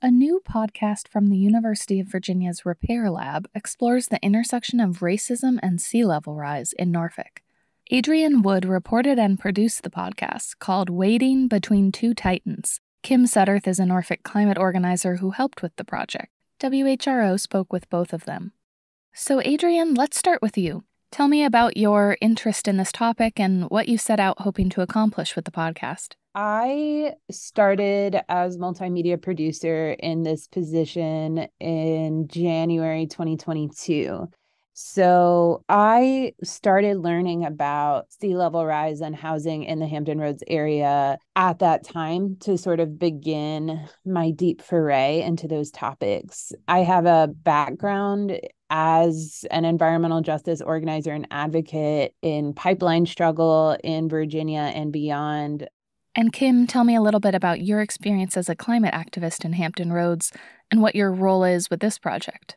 A new podcast from the University of Virginia's Repair Lab explores the intersection of racism and sea level rise in Norfolk. Adrian Wood reported and produced the podcast called Wading Between Two Titans. Kim Sudderth is a Norfolk climate organizer who helped with the project. WHRO spoke with both of them. So, Adrian, let's start with you. Tell me about your interest in this topic and what you set out hoping to accomplish with the podcast. I started as multimedia producer in this position in January 2022. So I started learning about sea level rise and housing in the Hampton Roads area at that time to sort of begin my deep foray into those topics. I have a background as an environmental justice organizer and advocate in pipeline struggle in Virginia and beyond. And Kim, tell me a little bit about your experience as a climate activist in Hampton Roads and what your role is with this project.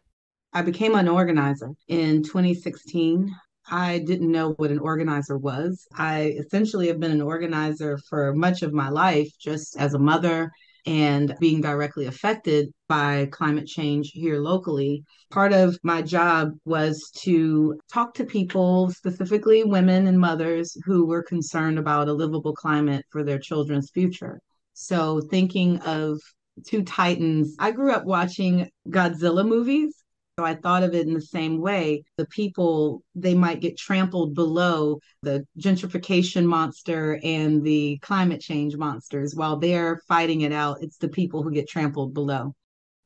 I became an organizer in 2016. I didn't know what an organizer was. I essentially have been an organizer for much of my life, just as a mother and being directly affected by climate change here locally. Part of my job was to talk to people, specifically women and mothers, who were concerned about a livable climate for their children's future. So, thinking of two titans, I grew up watching Godzilla movies. So I thought of it in the same way. The people, they might get trampled below the gentrification monster and the climate change monsters. While they're fighting it out, it's the people who get trampled below.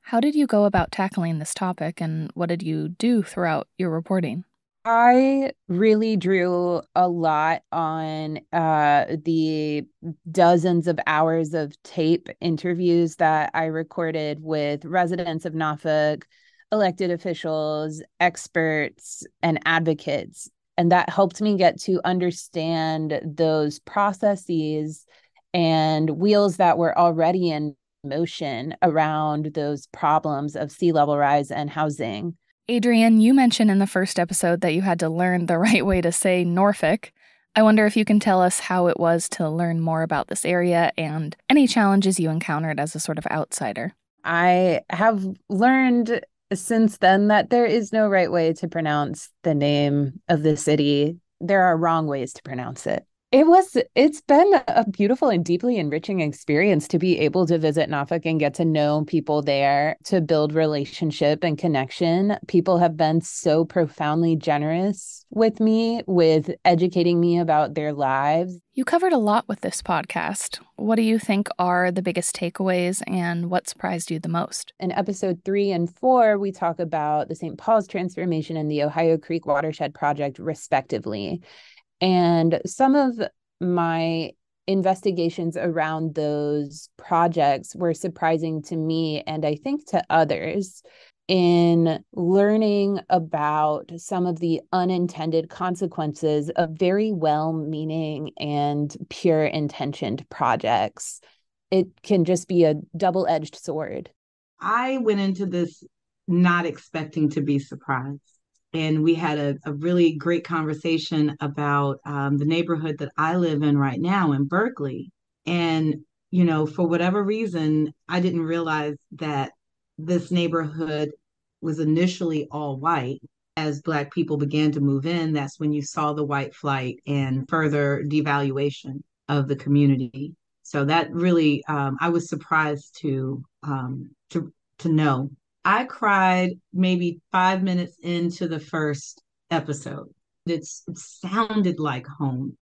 How did you go about tackling this topic and what did you do throughout your reporting? I really drew a lot on uh, the dozens of hours of tape interviews that I recorded with residents of Norfolk, elected officials, experts, and advocates. And that helped me get to understand those processes and wheels that were already in motion around those problems of sea level rise and housing. Adrian, you mentioned in the first episode that you had to learn the right way to say Norfolk. I wonder if you can tell us how it was to learn more about this area and any challenges you encountered as a sort of outsider. I have learned since then that there is no right way to pronounce the name of the city. There are wrong ways to pronounce it. It was it's been a beautiful and deeply enriching experience to be able to visit Norfolk and get to know people there, to build relationship and connection. People have been so profoundly generous with me with educating me about their lives. You covered a lot with this podcast. What do you think are the biggest takeaways and what surprised you the most? In episode 3 and 4, we talk about the St. Paul's transformation and the Ohio Creek Watershed Project respectively. And some of my investigations around those projects were surprising to me and I think to others in learning about some of the unintended consequences of very well meaning and pure intentioned projects. It can just be a double edged sword. I went into this not expecting to be surprised and we had a, a really great conversation about um, the neighborhood that I live in right now in Berkley. And, you know, for whatever reason, I didn't realize that this neighborhood was initially all white. As Black people began to move in, that's when you saw the white flight and further devaluation of the community. So that really, um, I was surprised to um, to to know I cried maybe five minutes into the first episode. It's, it sounded like home.